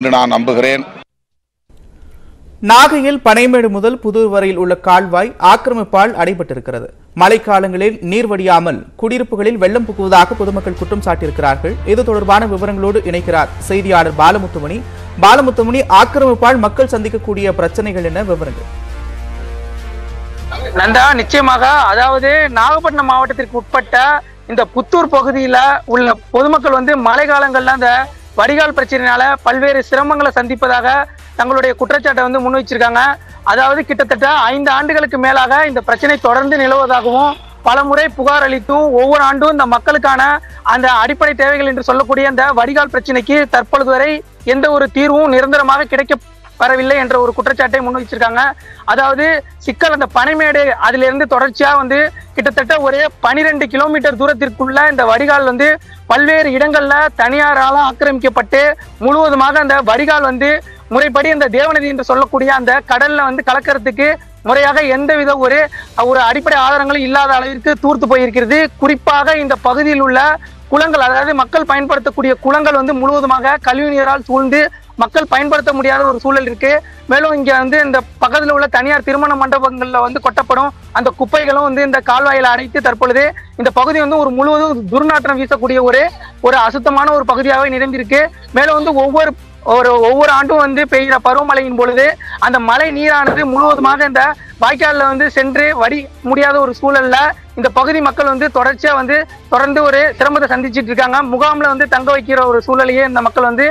என்று நான் நம்புகிறேன். நாகையில் பனைமேடு முதல் புதூர் வரையில் உள்ள கால்வாய் ஆக்கிரமிப்பால் அடைபட்டிருக்கிறது. மழைக்காலங்களில் நீர் வடியாமல் குடியிருப்புகளில் வெள்ளம் புகுவதாக பொதுமக்கள் குற்றம் சாட்டியிருக்கிறார்கள். இது தொடர்பான விவரங்களோடு இணைக்கிறார் செய்தியாளர் பாலமுத்துமணி. பாலமுத்துமணி ஆக்கிரமிப்பால் மக்கள் சந்திக்கக்கூடிய பிரச்சனைகள் என்ன விவரங்கள்? நந்தா நிச்சயமாக அதாவது நாகப்பட்டினம் மாவட்டத்திற்கு உட்பட்ட இந்த புத்தூர் பகுதியில உள்ள பொதுமக்கள் வந்து மழை காலங்கள்ல அந்த வடிகால் பிரச்சனையினால பல்வேறு சிரமங்களை சந்திப்பதாக தங்களுடைய குற்றச்சாட்டை வந்து முன்வச்சிருக்காங்க. அதாவது கிட்டத்தட்ட ஐந்து ஆண்டுகளுக்கு மேலாக இந்த பிரச்சனை தொடர்ந்து நிலவுவதாகவும் பலமுறை புகார் அளித்தும் ஒவ்வொரு ஆண்டும் இந்த மக்களுக்கான அந்த அடிப்படை தேவைகள் என்று சொல்லக்கூடிய அந்த வடிகால் பிரச்சனைக்கு தற்பொழுது வரை எந்த ஒரு தீர்வும் நிரந்தரமாக கிடைக்க வரவில்லை என்ற ஒரு குற்றச்சாட்டை முன் வச்சிருக்காங்க. அதாவது சிக்கல் அந்த பனைமேடு அதிலிருந்து தொடர்ச்சியாக வந்து கிட்டத்தட்ட ஒரு பனிரெண்டு கிலோமீட்டர் தூரத்திற்குள்ள இந்த வடிகால் வந்து பல்வேறு இடங்கள்ல தனியாரால் ஆக்கிரமிக்கப்பட்டு முழுவதுமாக அந்த வடிகால் வந்து முறைப்படி அந்த தேவநதி என்று சொல்லக்கூடிய அந்த கடல்ல வந்து கலக்கிறதுக்கு முறையாக எந்தவித ஒரு ஒரு அடிப்படை ஆதாரங்களும் இல்லாத அளவிற்கு தூர்த்து போயிருக்கிறது. குறிப்பாக இந்த பகுதியில் உள்ள குளங்கள் அதாவது மக்கள் பயன்படுத்தக்கூடிய குளங்கள் வந்து முழுவதுமாக கழிவு நீரால் சூழ்ந்து மக்கள் பயன்படுத்த முடியாத ஒரு சூழல் இருக்கு. மேலும் இங்க வந்து இந்த பக்கத்துல உள்ள தனியார் திருமண மண்டபங்கள்ல வந்து கொட்டப்படும். அந்த குப்பைகளும் வந்து இந்த கால்வாயில அடைத்து தற்பொழுது இந்த பகுதி வந்து ஒரு முழுவதும் துர்நாற்றம் வீசக்கூடிய ஒரு ஒரு அசுத்தமான ஒரு பகுதியாகவே நிரம்பியிருக்கு. மேலும் வந்து ஒவ்வொரு ஒரு ஒவ்வொரு ஆண்டும் வந்து பெய்கிற பருவமழையின் பொழுது அந்த மழை நீரானது முழுவதுமாக இந்த வாய்க்காலில் வந்து சென்று வடி முடியாத ஒரு சூழல்ல இந்த பகுதி மக்கள் வந்து தொடர்ச்சியா வந்து தொடர்ந்து ஒரு சிரமத்தை சந்திச்சுட்டு இருக்காங்க. முகாம்ல வந்து தங்க வைக்கிற ஒரு சூழலையே இந்த மக்கள் வந்து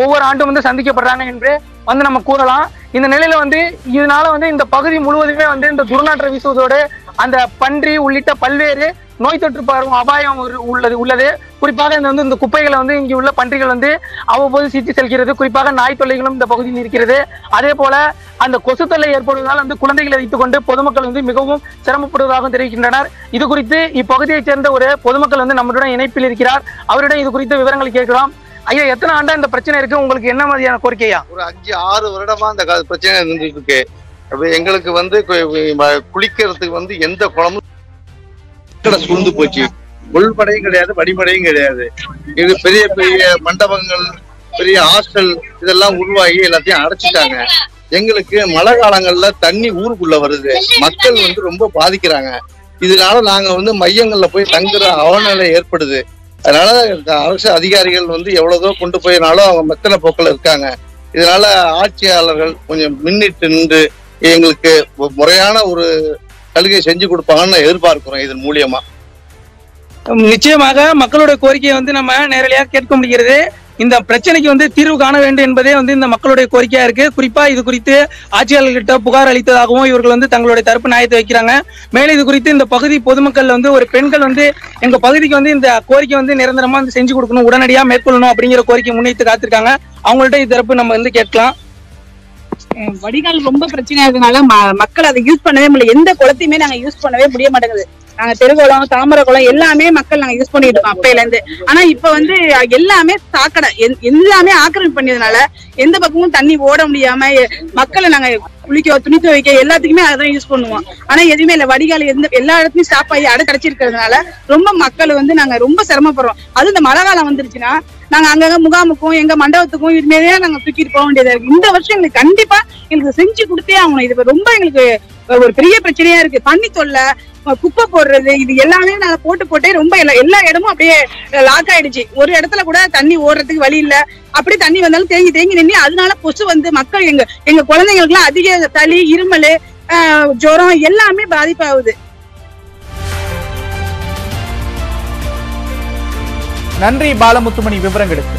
ஒவ்வொரு ஆண்டும் வந்து சந்திக்கப்படுறாங்க என்று வந்து நம்ம கூறலாம். இந்த நிலையில வந்து இதனால வந்து இந்த பகுதி முழுவதுமே வந்து இந்த துர்நாற்ற வீசுவதோடு அந்த பன்றி உள்ளிட்ட பல்வேறு நோய் தொற்று பரவும் அபாயம் உள்ளது உள்ளது. குறிப்பாக இந்த வந்து இந்த குப்பைகளை வந்து இங்கே உள்ள பன்றிகள் வந்து அவ்வப்போது சீட்டி செல்கிறது. குறிப்பாக நாய் தொல்லைகளும் இந்த பகுதியில் இருக்கிறது. அதே போல அந்த கொசு தொல்லை ஏற்படுவதால் வந்து குழந்தைகளை வைத்துக் கொண்டு பொதுமக்கள் வந்து மிகவும் சிரமப்படுவதாகவும் தெரிவிக்கின்றனர். இது குறித்து இப்பகுதியைச் சேர்ந்த ஒரு பொதுமக்கள் வந்து நம்மளுடன் இணைப்பில் இருக்கிறார். அவரிடம் இது குறித்த விவரங்களை கேட்கலாம். ஐயா எத்தனை ஆண்டா இந்த பிரச்சனை இருக்கு? உங்களுக்கு என்ன மாதிரியான கோரிக்கையா ஒரு அஞ்சு ஆறு வருடமா அந்த பிரச்சனை இருந்துட்டு இருக்கு. எங்களுக்கு வந்து குளிக்கிறதுக்கு வந்து எந்த குளமும் சூழ்ந்து போச்சு. உள்படையும் கிடையாது வடிபடையும் கிடையாது. இது பெரிய பெரிய மண்டபங்கள் பெரிய ஹாஸ்டல் இதெல்லாம் உருவாகி எல்லாத்தையும் அடைச்சிட்டாங்க. எங்களுக்கு மழை காலங்கள்ல தண்ணி ஊருக்குள்ள வருது. மக்கள் வந்து ரொம்ப பாதிக்கிறாங்க. இதனால நாங்க வந்து மையங்கள்ல போய் தங்குற அவநிலை ஏற்படுது. அதனால அரசு அதிகாரிகள் வந்து எவ்வளவோ கொண்டு போயினாலும் அவங்க மெத்தன போக்கில் இருக்காங்க. இதனால ஆட்சியாளர்கள் கொஞ்சம் முன்னிட்டு நின்று எங்களுக்கு முறையான ஒரு சலுகை செஞ்சு கொடுப்பாங்கன்னு எதிர்பார்க்கிறோம் இதன் மூலியமா. நிச்சயமாக மக்களுடைய கோரிக்கையை வந்து நம்ம நேரடியாக கேட்க முடிகிறது. இந்த பிரச்சனைக்கு வந்து தீர்வு காண வேண்டும் என்பதே வந்து இந்த மக்களுடைய கோரிக்கையா இருக்கு. குறிப்பா இது குறித்து ஆட்சியாளர்கிட்ட புகார் அளித்ததாகவும் இவர்கள் வந்து தங்களுடைய தரப்பு நியாயத்தை வைக்கிறாங்க. மேலும் இது குறித்து இந்த பகுதி பொதுமக்கள் வந்து ஒரு பெண்கள் வந்து எங்க பகுதிக்கு வந்து இந்த கோரிக்கை வந்து நிரந்தரமா வந்து செஞ்சு கொடுக்கணும் உடனடியா மேற்கொள்ளணும் அப்படிங்கிற கோரிக்கை முன்வைத்து காத்திருக்காங்க. அவங்கள்ட்ட இது தரப்பு நம்ம வந்து கேட்கலாம். வடிகால் ரொம்ப பிரச்சனையா இருக்கனால ம- மக்கள் அதை யூஸ் பண்ணவே முடியல. எந்த குளத்தையுமே நாங்க யூஸ் பண்ணவே முடிய மாட்டேங்குது. நாங்க தெருகுளம் தாமரை குளம் எல்லாமே மக்கள் நாங்க யூஸ் பண்ணிட்டு இருக்கோம் அப்பையில இருந்து ஆனா இப்ப வந்து எல்லாமே சாக்கடை. எல்லாமே ஆக்கிரமிப்பு பண்ணதுனால எந்த பக்கமும் தண்ணி ஓட முடியாம மக்களை நாங்க குளிக்க துணி துவைக்க எல்லாத்துக்குமே அதான் யூஸ் பண்ணுவோம். ஆனா எதுவுமே இல்ல. வடிகால் எந்த எல்லா இடத்துலயும் ஸ்டாப் ஆகி அடை கிடைச்சிருக்கிறதுனால ரொம்ப மக்கள் வந்து நாங்க ரொம்ப சிரமப்படுறோம். அது இந்த மழை காலம் வந்துருச்சுன்னா நாங்க அங்கங்க முகாமுக்கும் எங்க மண்டபத்துக்கும் இது மாதிரியே நாங்க தூக்கிட்டு போக வேண்டியதா இருக்கு. இந்த வருஷம் எங்களுக்கு கண்டிப்பா எங்களுக்கு செஞ்சு கொடுத்தே ஆகணும். இது ரொம்ப எங்களுக்கு ஒரு பெரிய பிரச்சனையா இருக்கு. தண்ணி தொல்லை குப்பை போடுறது இது எல்லாமே நாங்க போட்டு போட்டே ரொம்ப எல்லா எல்லா இடமும் அப்படியே லாக் ஆயிடுச்சு. ஒரு இடத்துல கூட தண்ணி ஓடுறதுக்கு வழி இல்ல. அப்படி தண்ணி வந்தாலும் தேங்கி தேங்கி நின்று அதனால கொசு வந்து மக்கள் எங்க எங்க குழந்தைங்களுக்கு எல்லாம் அதிக தளி இருமல் ஆஹ் ஜுரம் எல்லாமே பாதிப்பாகுது. நன்றி பாலமுத்துமணி விவரங்களுக்கு.